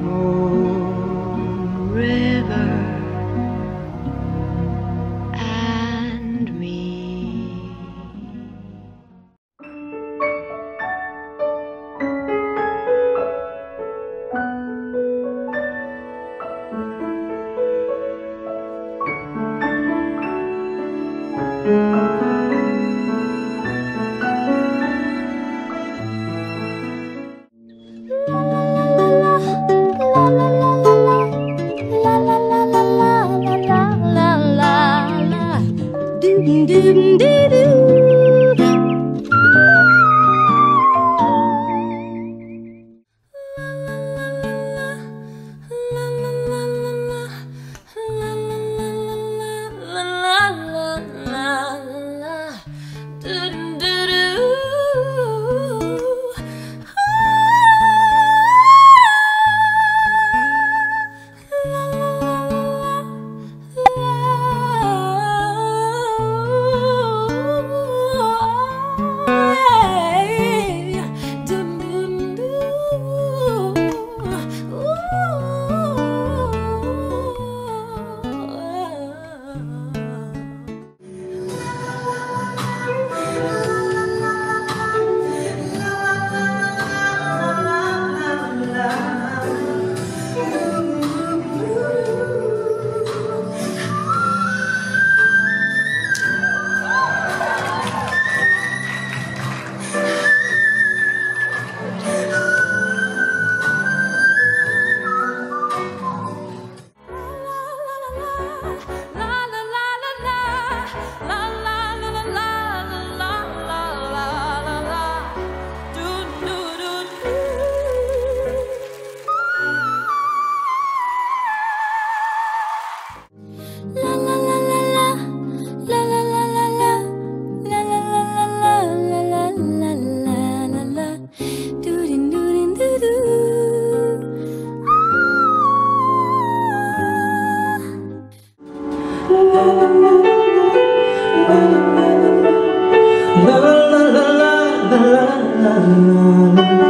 Moon Sha